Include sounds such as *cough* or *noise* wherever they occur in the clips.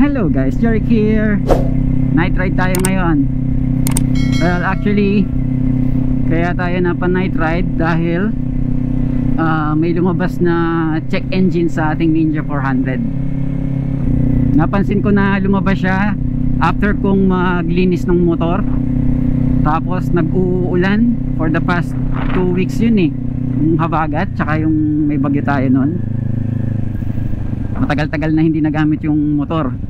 Hello guys, Jeric here. Night ride tayo ngayon. Well actually Kaya tayo na pa night ride Dahil uh, May lumabas na check engine sa ating Ninja 400 Napansin ko na lumabas siya After kong maglinis ng motor. Tapos nag-uulan For the past 2 weeks yun eh. Yung habagat Tsaka yung may bagyo tayo nun. Matagal-tagal na hindi nagamit yung motor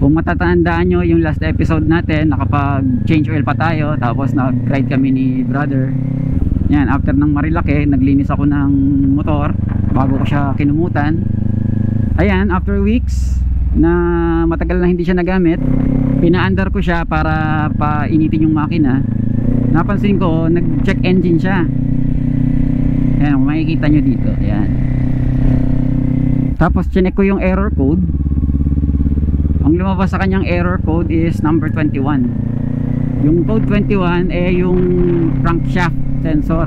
kung matatandaan nyo yung last episode natin nakapag change oil pa tayo tapos nag ride kami ni brother. Yan after ng marilaki naglinis ako ng motor bago ko siya kinumutan. Ayan after weeks na matagal na hindi siya nagamit pinaandar ko siya para painitin yung makina. Napansin ko nag check engine siya. Ayan makikita nyo dito ayan. Tapos chinek ko yung error code ang lumabas sa kanyang error code is number 21 yung code 21 eh yung crankshaft sensor.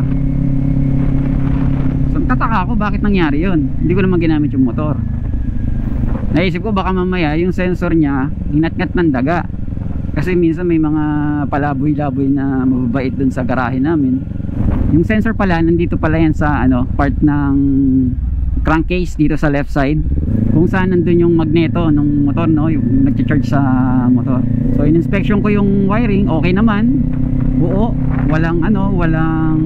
So tataka ako bakit nangyari yun? Hindi ko naman ginamit yung motor. Naisip ko baka mamaya yung sensor niya hinatngat ng daga. Kasi minsan may mga palaboy-laboy na mababait dun sa garahe namin. Yung sensor pala nandito pala yan sa ano part ng crankcase dito sa left side. Kung saan nandun yung magneto ng motor no? Yung nagcha-charge sa motor. So in inspection ko yung wiring okay naman. Buo walang ano walang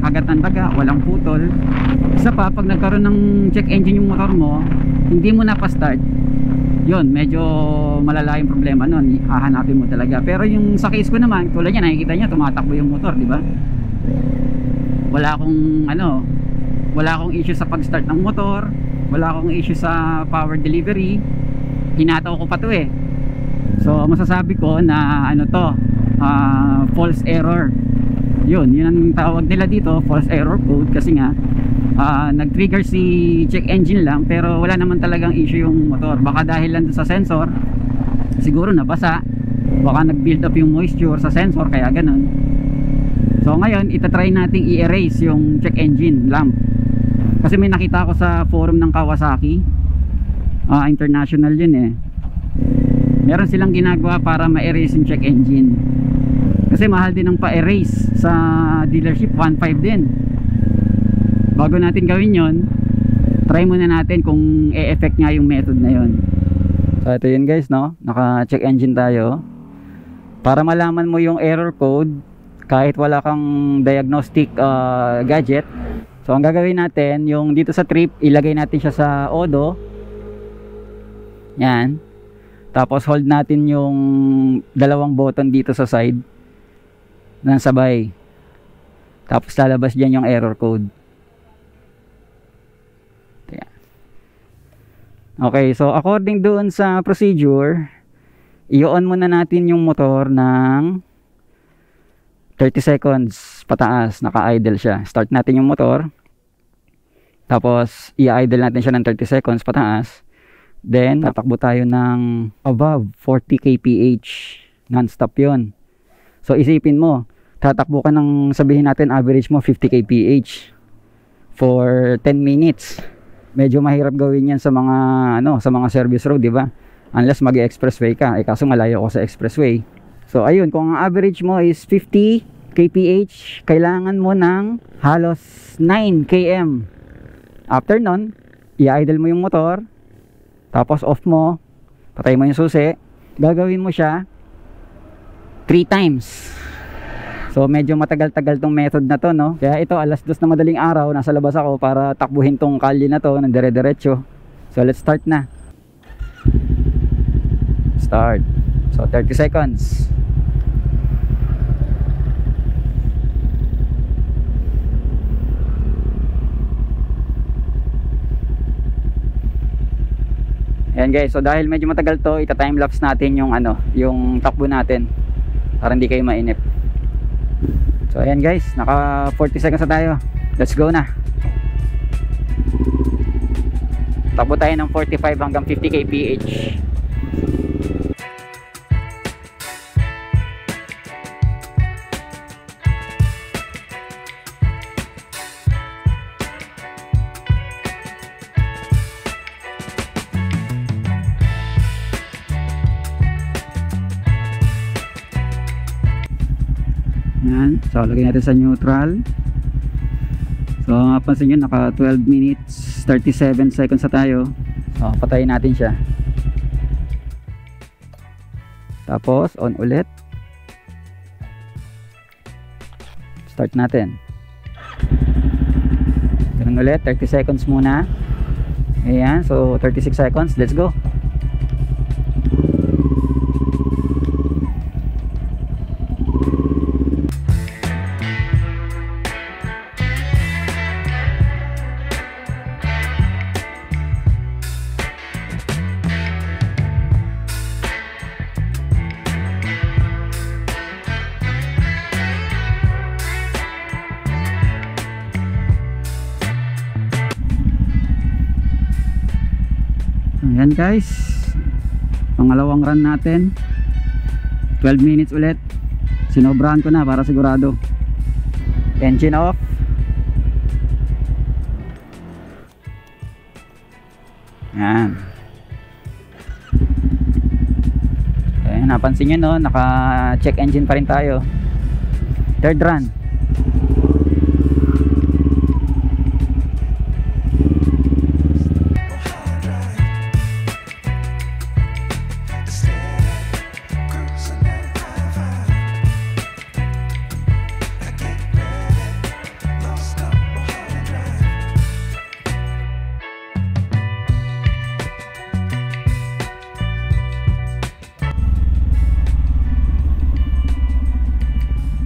kagat ng daga walang putol. Isa pa pag nagkaroon ng check engine yung motor mo hindi mo na pa start yun medyo malala yung problema nun. Hahanapin mo talaga. Pero yung sa case ko naman tulad niya nakikita niya tumatakbo yung motor di ba? Wala akong ano wala akong issue sa pag-start ng motor. Wala akong issue sa power delivery. Hinataw ko pa to eh. So masasabi ko na ano to uh, false error. Yun yun ang tawag nila dito false error code. Kasi nga uh, nag-trigger si check engine lang pero wala naman talagang issue yung motor. Baka dahil lang sa sensor siguro nabasa. Baka nag-build up yung moisture sa sensor kaya ganun. So ngayon itatry nating i-erase yung check engine lamp kasi may nakita ako sa forum ng Kawasaki. Uh, international yun eh. Meron silang ginagawa para ma-erase yung check engine. Kasi mahal din ang pa-erase sa dealership 1.5 din. Bago natin gawin yon try muna natin kung e-effect nga yung method na yon so ito yun guys no? Naka check engine tayo. Para malaman mo yung error code kahit wala kang diagnostic uh, gadget So ang gagawin natin, yung dito sa trip, ilagay natin siya sa odo. Yan. Tapos hold natin yung dalawang button dito sa side ng sabay. Tapos lalabas diyan yung error code. Yan. Okay, so according doon sa procedure, i-on muna natin yung motor ng 30 seconds pataas, naka-idle siya. Start natin yung motor. Tapos, i-idle natin siya ng 30 seconds pataas. Then, tatakbo tayo ng above 40 kph. Non-stop yon So, isipin mo, tatakbo ka ng sabihin natin average mo 50 kph for 10 minutes. Medyo mahirap gawin yan sa mga ano, sa mga service road, di ba? Unless mag-expressway ka. Eh kaso malayo ako sa expressway. So ayun, kung ang average mo is 50 kph, kailangan mo ng halos 9 km. After nun, i-idle mo yung motor, tapos off mo, patay mo yung susi, gagawin mo siya 3 times. So medyo matagal-tagal tong method na to, no? Kaya ito, alas dos na madaling araw, nasa labas ako para takbuhin tong kalye na to ng dire-diretso. So let's start na. Start. So 30 seconds. Ayan guys, so dahil medyo matagal to, ita-time lapse natin yung ano, yung takbo natin para hindi kayo mainip. So ayan guys, naka 40 seconds na tayo. Let's go na. Takbo tayo ng 45 hanggang 50 kph. So, lagay natin sa neutral. So, mapansin nyo, naka 12 minutes, 37 seconds na tayo. So, patayin natin siya. Tapos, on ulit. Start natin. Ganun ulit, 30 seconds muna. Ayan, so 36 seconds. Let's go. Ayan guys. Pangalawang run natin. 12 minutes ulit. Sinobrahan ko na para sigurado. Engine off. Ayan. Ayan, napansin nyo no, naka check engine pa rin tayo. Third run.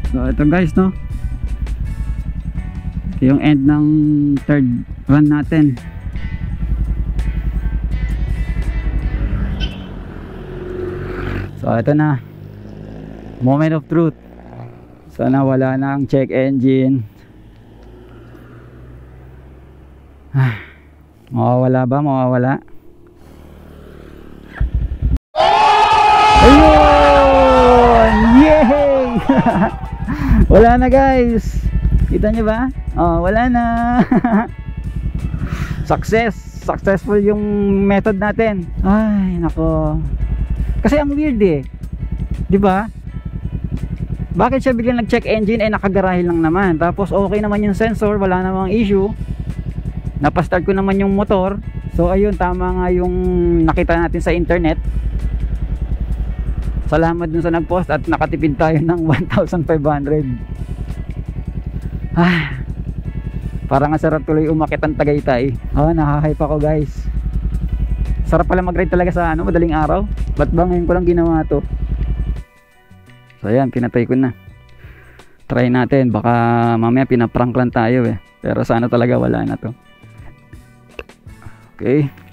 So ito guys no. Ito yung end ng third run natin. So ito na. Moment of truth. Sana wala na ang check engine. Ah, mawawala ba? Mawawala? Ayun! *laughs* Wala na guys. Kita nyo ba? oh wala na. *laughs* Success. Successful yung method natin. Ay nako. Kasi ang weird eh. Di ba? bakit siya biglang nag check engine? Eh nakagarahil lang naman. Tapos okay naman yung sensor. Wala namang issue. Napastart ko naman yung motor. So ayun tama nga yung nakita natin sa internet salamat dun sa nagpost at nakatipid tayo ng *laughs* 1,500 ah parang ang sarap tuloy umakit ang Tagaytay. Oh nakahype ako guys. Sarap pala mag ride talaga sa ano madaling araw. Ba't ba ngayon ko lang ginawa to? So ayan pinatay ko na. Try natin. Baka mamaya pinaprank lang tayo eh. Pero sana talaga wala na to. Okay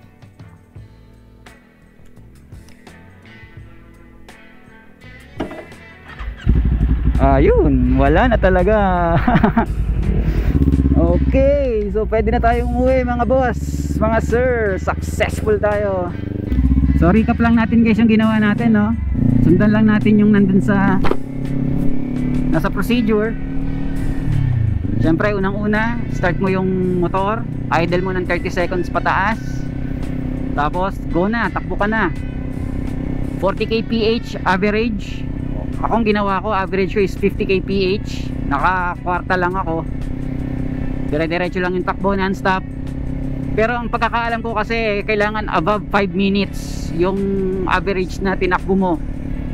ayun wala na talaga. *laughs* Okay so pwede na tayong umuwi mga boss. Mga sir successful tayo. So recap lang natin guys yung ginawa natin no? Sundan lang natin yung nandun sa nasa procedure. Syempre unang una start mo yung motor. Idle mo ng 30 seconds pataas. Tapos go na takbo ka na. 40 kph average akong ginawa ko average ko is 50 kph naka kwarta lang ako. Dire diretso lang yung takbo non stop pero ang pagkakaalam ko kasi kailangan above 5 minutes yung average na tinakbo mo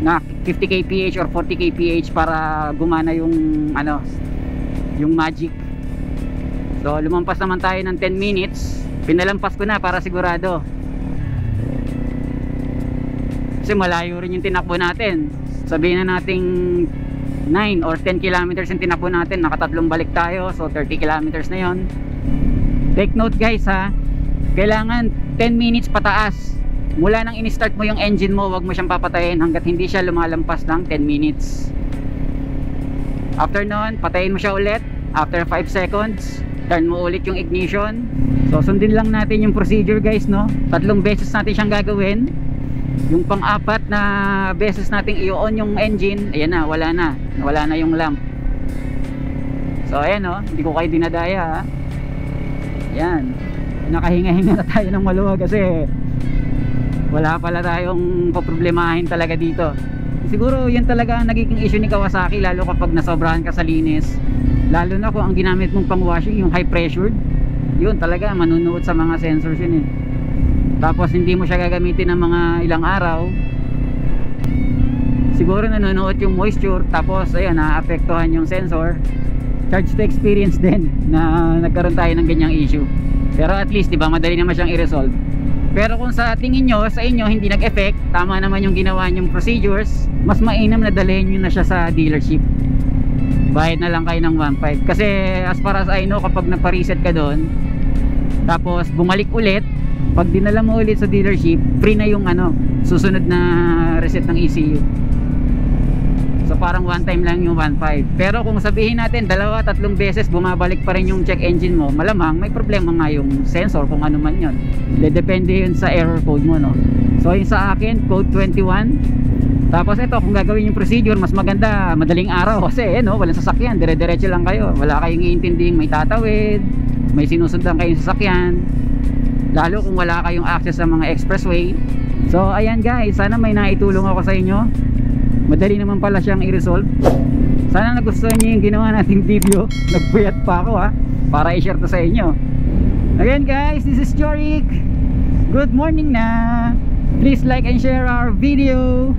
na 50 kph or 40 kph para gumana yung ano yung magic. So lumampas naman tayo ng 10 minutes. Pinalampas ko na para sigurado. Kasi malayo rin yung tinakbo natin sabihin na nating 9 or 10 kilometers yung tinakbo natin. Nakatatlong balik tayo so 30 kilometers na yon take note guys ha? Kailangan 10 minutes pataas. Mula nang in-start mo yung engine mo wag mo siyang papatayin hanggat hindi siya lumalampas ng 10 minutes. After nun patayin mo siya ulit. After 5 seconds turn mo ulit yung ignition. So sundin lang natin yung procedure guys no? Tatlong beses natin siyang gagawin yung pang-apat na beses nating i-on yung engine ayan na wala na. Wala na yung lamp. So ayan o hindi ko kayo dinadaya ha. Yan nakahinga-hinga na tayo ng maluwag kasi wala pala tayong poproblemahin talaga dito. Siguro yan talaga ang nagiging issue ni Kawasaki lalo kapag nasobrahan ka sa linis. Lalo na kung ang ginamit mong pang washing yung high pressured yun talaga manunuot sa mga sensors yun eh tapos hindi mo siya gagamitin ng mga ilang araw. Siguro nanonood yung moisture tapos ayun naapektuhan yung sensor. Charge to experience din na nagkaroon tayo ng ganyang issue. Pero at least di ba madali naman siyang i-resolve. Pero kung sa tingin nyo sa inyo hindi nag-effect tama naman yung ginawa nyong procedures mas mainam na dalhin nyo na siya sa dealership. Bayad na lang kayo ng 1.5 kasi as far as I know kapag nagpa-reset ka doon tapos bumalik ulit pag dinala mo ulit sa dealership free na yung ano susunod na reset ng ECU so parang one time lang yung 1.5 pero kung sabihin natin dalawa tatlong beses bumabalik pa rin yung check engine mo malamang may problema nga yung sensor kung ano man yun. Depende yun sa error code mo no? So yung sa akin code 21 tapos ito kung gagawin yung procedure mas maganda madaling araw. *laughs* Kasi eh, no, walang sasakyan. Dire-diretso lang kayo. Wala kayong iintinding may tatawid may sinusundan kayong sasakyan lalo kung wala kayong access sa mga expressway. So ayan guys. Sana may naitulong ako sa inyo. Madali naman pala siyang i-resolve. Sana nagustuhan niyo yung ginawa nating *laughs* video. Nagpuyat pa ako ha? Para i-share to sa inyo. Again guys this is Jorik. Good morning na. Please like and share our video